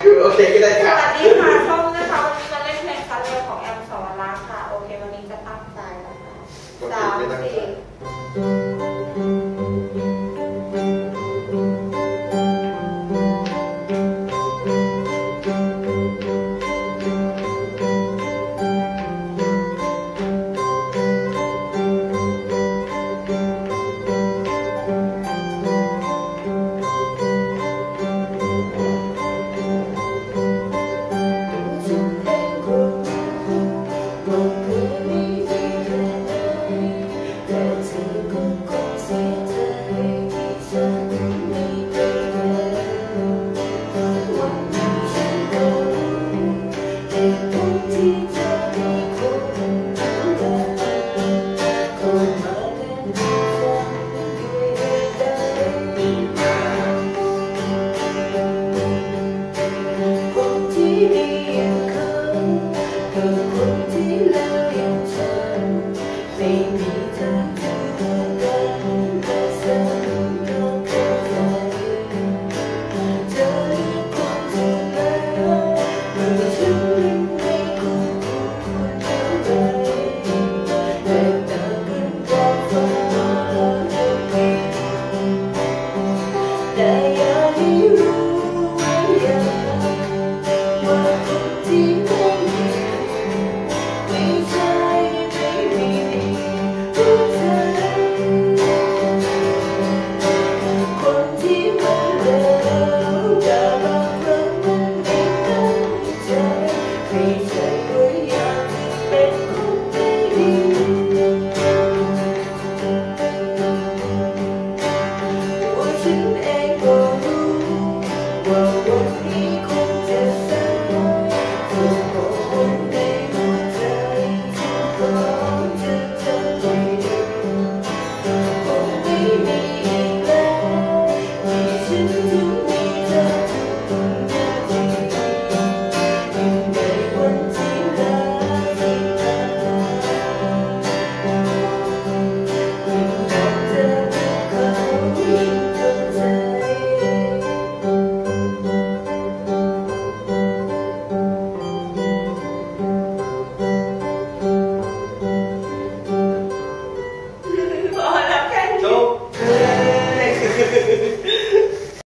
โอเคก็ได้ค่ะสวัสดีค่ะส้มนะคะวันนี้มาเล่นเพลงซัเลของแอมสอนรักค่ะ โอเค วันนี้จะตั้งใจแล้วค่ะสามสี่ you. feet.